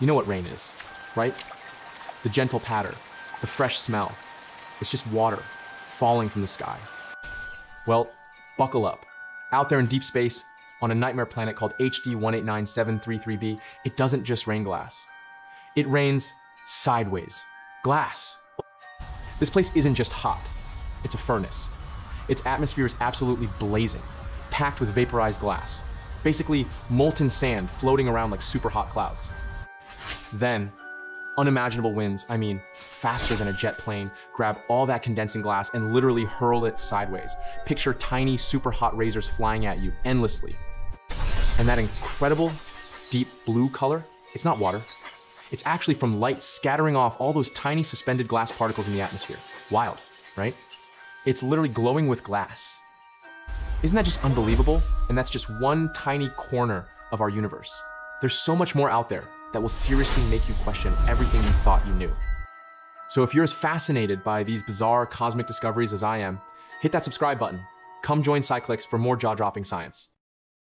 You know what rain is, right? The gentle patter, the fresh smell. It's just water falling from the sky. Well, buckle up. Out there in deep space, on a nightmare planet called HD 189733b, it doesn't just rain glass. It rains sideways. Glass. This place isn't just hot, it's a furnace. Its atmosphere is absolutely blazing, packed with vaporized glass. Basically, molten sand floating around like super hot clouds. Then, unimaginable winds, I mean, faster than a jet plane, grab all that condensing glass and literally hurl it sideways. Picture tiny, super hot razors flying at you endlessly. And that incredible, deep blue color, it's not water. It's actually from light scattering off all those tiny suspended glass particles in the atmosphere. Wild, right? It's literally glowing with glass. Isn't that just unbelievable? And that's just one tiny corner of our universe. There's so much more out there that will seriously make you question everything you thought you knew. So if you're as fascinated by these bizarre cosmic discoveries as I am, hit that subscribe button. Come join Sci-Clix for more jaw-dropping science.